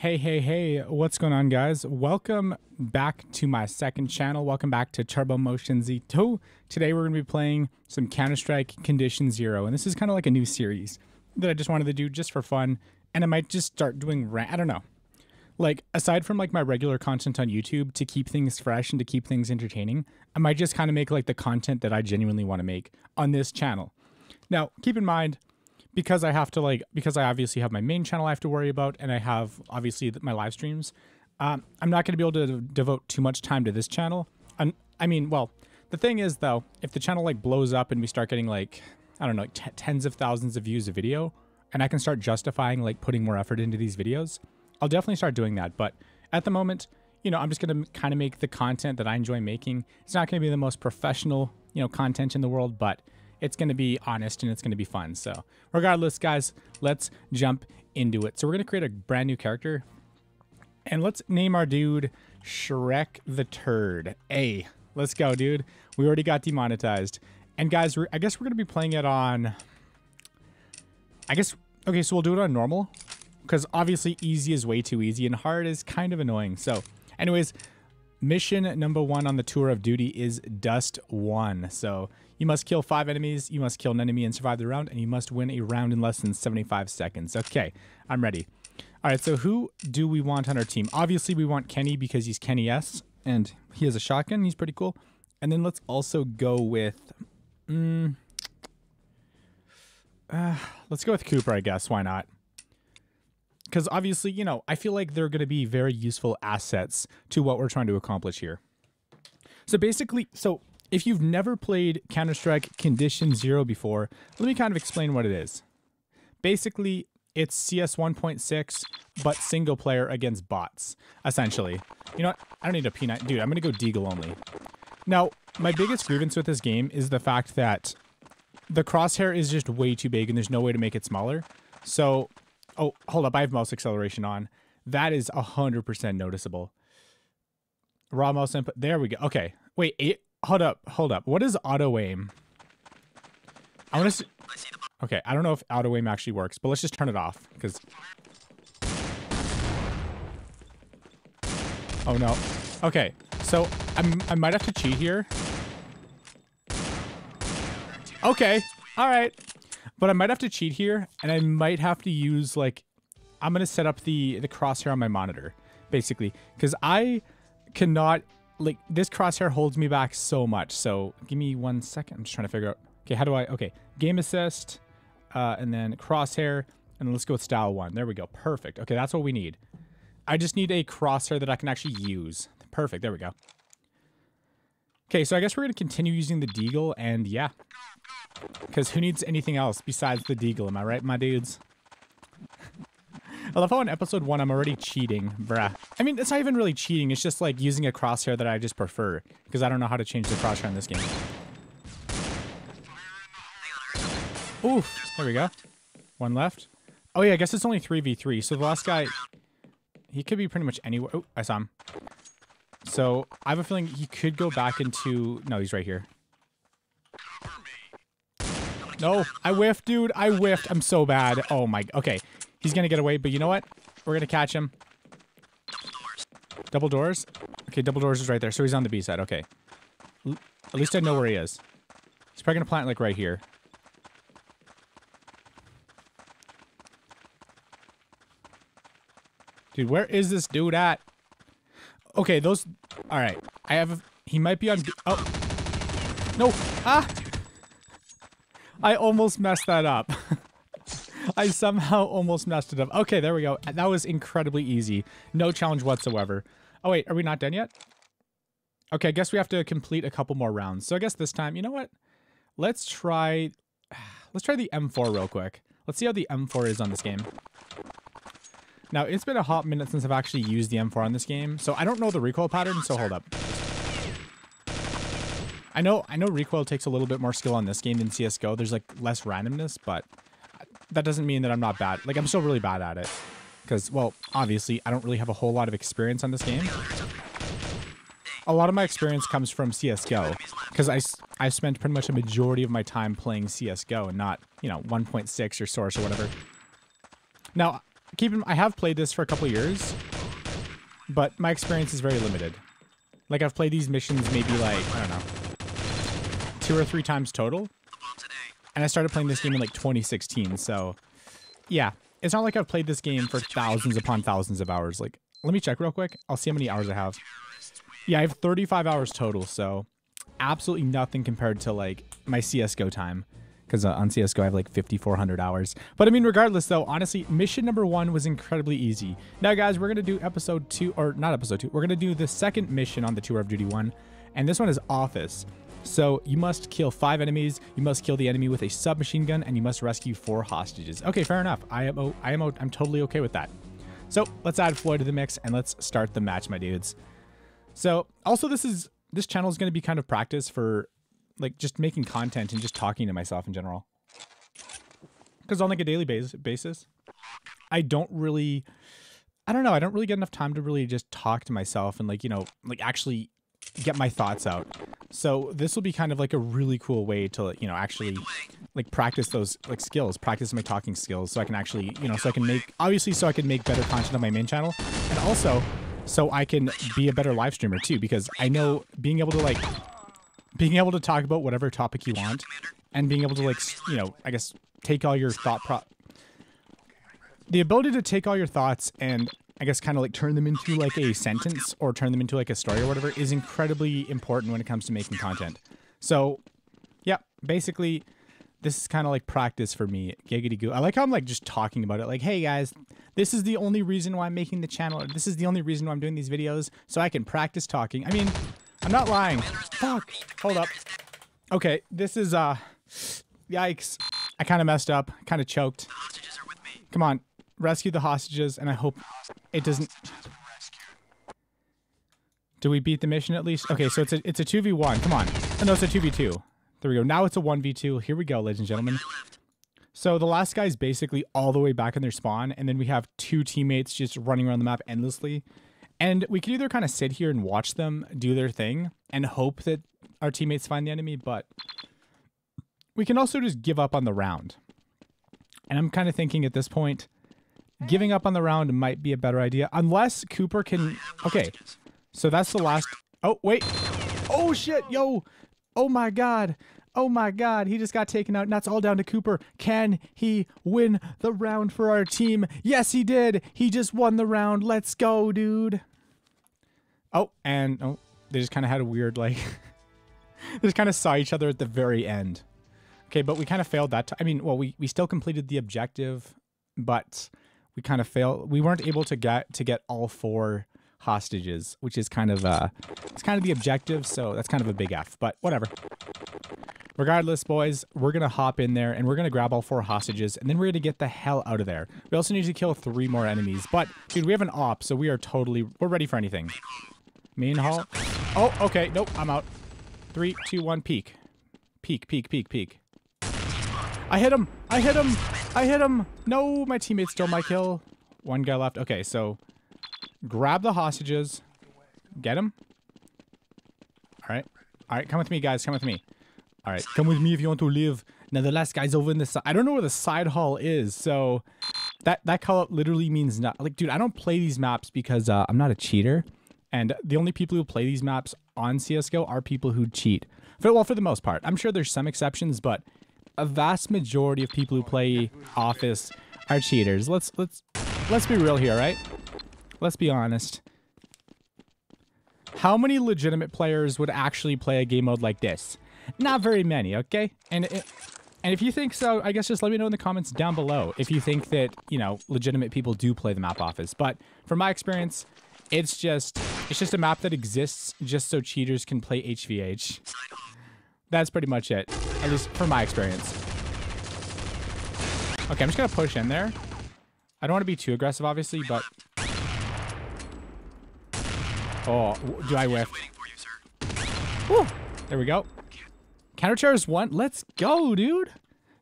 Hey, hey, hey, what's going on, guys? Welcome back to my second channel. Welcome back to Turbo Motion Z2. Today, we're going to be playing some Counter Strike Condition Zero, and this is kind of like a new series that I just wanted to do just for fun, and I might just start doing, I don't know. Like, aside from like my regular content on YouTube to keep things fresh and to keep things entertaining, I might just kind of make like the content that I genuinely want to make on this channel. Now, keep in mind, because I have to like because I obviously have my main channel I have to worry about, and I have obviously my live streams. Um, I'm not going to be able to devote too much time to this channel. And I mean, well, the thing is though, if the channel like blows up and we start getting like I don't know like tens of thousands of views a video, and I can start justifying like putting more effort into these videos, I'll definitely start doing that. But at the moment, you know, I'm just going to kind of make the content that I enjoy making. It's not going to be the most professional, you know, content in the world, but it's going to be honest and it's going to be fun. So regardless, guys, let's jump into it. So we're going to create a brand new character and let's name our dude Shrek the Turd. A. Let's go, dude. We already got demonetized. And guys, I guess we're going to be playing it on... I guess... Okay, so we'll do it on normal. Because obviously easy is way too easy and hard is kind of annoying. So anyways, mission number one on the tour of duty is Dust 1. So you must kill five enemies, you must kill an enemy and survive the round, and you must win a round in less than 75 seconds. Okay, I'm ready. All right, so who do we want on our team? Obviously, we want Kenny because he's Kenny S, and he has a shotgun. He's pretty cool. And then let's also go with... Mm, uh, let's go with Cooper, I guess. Why not? Because obviously, you know, I feel like they're going to be very useful assets to what we're trying to accomplish here. So basically, so if you've never played Counter-Strike Condition Zero before, let me kind of explain what it is. Basically, it's CS 1.6, but single player against bots, essentially. You know what? I don't need a P9. Dude, I'm going to go Deagle only. Now, my biggest grievance with this game is the fact that the crosshair is just way too big and there's no way to make it smaller. So, oh, hold up. I have mouse acceleration on. That is 100% noticeable. Raw mouse input. There we go. Okay. Wait, eight, hold up, hold up. What is auto aim? I want to. See. Okay, I don't know if auto aim actually works, but let's just turn it off because. Oh no. Okay, so I'm, I might have to cheat here. Okay, all right, but I might have to cheat here, and I might have to use like, I'm gonna set up the the crosshair on my monitor, basically, because I cannot like this crosshair holds me back so much. So give me one second. I'm just trying to figure out. Okay, how do I? Okay, game assist, uh, and then crosshair, and let's go with style one. There we go. Perfect. Okay, that's what we need. I just need a crosshair that I can actually use. Perfect. There we go. Okay, so I guess we're gonna continue using the deagle, and yeah, because who needs anything else besides the deagle? Am I right, my dudes? I love how in episode one I'm already cheating, bruh. I mean, it's not even really cheating. It's just like using a crosshair that I just prefer because I don't know how to change the crosshair in this game. Oof, there we go. One left. Oh yeah, I guess it's only 3v3. So the last guy, he could be pretty much anywhere. Oh, I saw him. So I have a feeling he could go back into, no, he's right here. No, I whiffed, dude. I whiffed. I'm so bad. Oh my, okay. He's going to get away, but you know what? We're going to catch him. Double doors. Okay, double doors is right there. So he's on the B side. Okay. L at least I know where he is. He's probably to plant like right here. Dude, where is this dude at? Okay, those... All right. I have... A, he might be on... Oh. No. Ah! I almost messed that up. I somehow almost messed it up. Okay, there we go. That was incredibly easy. No challenge whatsoever. Oh, wait. Are we not done yet? Okay, I guess we have to complete a couple more rounds. So I guess this time, you know what? Let's try... Let's try the M4 real quick. Let's see how the M4 is on this game. Now, it's been a hot minute since I've actually used the M4 on this game, so I don't know the recoil pattern, so hold up. I know I know recoil takes a little bit more skill on this game than CSGO. There's like less randomness, but that doesn't mean that I'm not bad. Like, I'm still really bad at it. Because, well, obviously, I don't really have a whole lot of experience on this game. A lot of my experience comes from CSGO. Because I, I spent pretty much a majority of my time playing CSGO and not, you know, 1.6 or Source or whatever. Now, keep in, I have played this for a couple years, but my experience is very limited. Like I've played these missions maybe like, I don't know, two or three times total. And I started playing this game in like 2016, so yeah. It's not like I've played this game for thousands upon thousands of hours. Like, let me check real quick. I'll see how many hours I have. Yeah, I have 35 hours total, so absolutely nothing compared to like my CSGO time. Because uh, on CSGO, I have like 5,400 hours. But I mean, regardless though, honestly, mission number one was incredibly easy. Now guys, we're going to do episode two, or not episode two, we're going to do the second mission on the Tour of Duty one. And this one is Office. So you must kill five enemies, you must kill the enemy with a submachine gun, and you must rescue four hostages. Okay, fair enough. I am, I am, I'm totally okay with that. So let's add Floyd to the mix and let's start the match, my dudes. So also this is, this channel is going to be kind of practice for like just making content and just talking to myself in general. Because on like a daily basis, I don't really, I don't know, I don't really get enough time to really just talk to myself and like, you know, like actually get my thoughts out. So this will be kind of like a really cool way to, you know, actually like practice those like skills, practice my talking skills so I can actually, you know, so I can make, obviously so I can make better content on my main channel and also so I can be a better live streamer too because I know being able to like, being able to talk about whatever topic you want and being able to like, you know, I guess take all your thought pro the ability to take all your thoughts and I guess kind of like turn them into like a sentence or turn them into like a story or whatever is incredibly important when it comes to making content. So, yeah, basically, this is kind of like practice for me. Giggity goo. I like how I'm like just talking about it. Like, hey guys, this is the only reason why I'm making the channel. This is the only reason why I'm doing these videos so I can practice talking. I mean, I'm not lying. Fuck. Hold up. Okay, this is uh, yikes. I kind of messed up. Kind of choked. Come on, rescue the hostages, and I hope it doesn't... Do we beat the mission at least? Okay, so it's a it's a 2v1. Come on. Oh, no, it's a 2v2. There we go. Now it's a 1v2. Here we go, ladies and gentlemen. So the last guy's basically all the way back in their spawn, and then we have two teammates just running around the map endlessly. And we can either kind of sit here and watch them do their thing and hope that our teammates find the enemy, but we can also just give up on the round. And I'm kind of thinking at this point, giving up on the round might be a better idea. Unless Cooper can... Okay, so that's the last... Oh, wait. Oh, shit, yo. Oh, my God. Oh, my God. He just got taken out, and that's all down to Cooper. Can he win the round for our team? Yes, he did. He just won the round. Let's go, dude. Oh, and... Oh, they just kind of had a weird, like... they just kind of saw each other at the very end. Okay, but we kind of failed that. I mean, well, we, we still completed the objective, but we kind of failed. We weren't able to get to get all four hostages, which is kind of uh, it's kind of the objective. So that's kind of a big F, but whatever. Regardless, boys, we're gonna hop in there and we're gonna grab all four hostages, and then we're gonna get the hell out of there. We also need to kill three more enemies, but dude, we have an op, so we are totally we're ready for anything. Main hall. Oh, okay. Nope, I'm out. Three, two, one, peek. Peek, peek, peek, peek. I hit him! I hit him! I hit him! No, my teammate stole my kill. One guy left. Okay, so grab the hostages. Get him. All right. All right, come with me, guys. Come with me. All right, come with me if you want to live. Now, the last guy's over in the side. I don't know where the side hall is, so that, that call up literally means not. Like, dude, I don't play these maps because uh, I'm not a cheater. And the only people who play these maps on CSGO are people who cheat. For, well, for the most part. I'm sure there's some exceptions, but a vast majority of people who play Office are cheaters. Let's let's let's be real here, right? Let's be honest. How many legitimate players would actually play a game mode like this? Not very many, okay? And it, and if you think so, I guess just let me know in the comments down below if you think that, you know, legitimate people do play the map office. But from my experience, it's just it's just a map that exists just so cheaters can play HVH. That's pretty much it, at least from my experience. Okay, I'm just gonna push in there. I don't want to be too aggressive, obviously, but... Oh, do I whiff? Woo! There we go. Counter chairs one. Let's go, dude.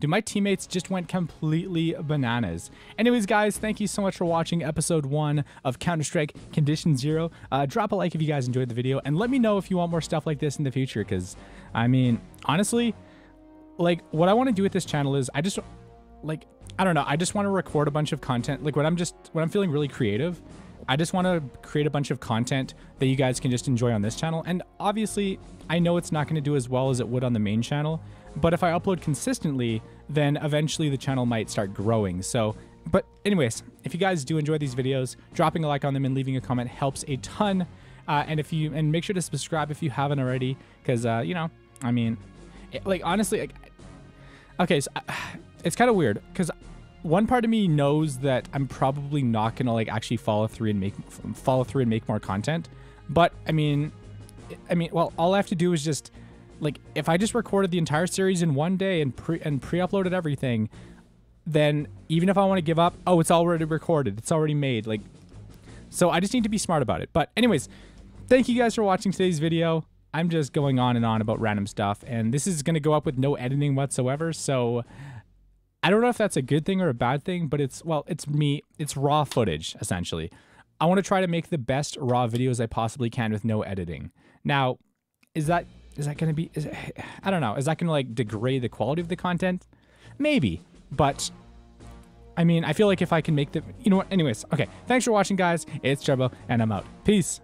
Dude, my teammates just went completely bananas. Anyways, guys, thank you so much for watching episode one of Counter-Strike Condition Zero. Uh, drop a like if you guys enjoyed the video, and let me know if you want more stuff like this in the future, because, I mean, honestly, like, what I want to do with this channel is, I just, like, I don't know. I just want to record a bunch of content. Like when I'm just when I'm feeling really creative, I just want to create a bunch of content that you guys can just enjoy on this channel. And obviously, I know it's not going to do as well as it would on the main channel, but if I upload consistently, then eventually the channel might start growing. So, but anyways, if you guys do enjoy these videos, dropping a like on them and leaving a comment helps a ton. Uh, and if you and make sure to subscribe if you haven't already, because uh, you know, I mean, it, like honestly, like, okay, so it's kind of weird because one part of me knows that I'm probably not gonna like actually follow through and make follow through and make more content. But I mean, I mean, well, all I have to do is just like if I just recorded the entire series in one day and pre and pre-uploaded everything, then even if I want to give up, oh, it's already recorded, it's already made. Like, so I just need to be smart about it. But anyways, thank you guys for watching today's video. I'm just going on and on about random stuff, and this is gonna go up with no editing whatsoever. So I don't know if that's a good thing or a bad thing, but it's well, it's me. It's raw footage essentially. I want to try to make the best raw videos I possibly can with no editing. Now, is that is that going to be is I don't know. Is that going to like degrade the quality of the content? Maybe. But I mean, I feel like if I can make the you know what anyways. Okay. Thanks for watching guys. It's Turbo and I'm out. Peace.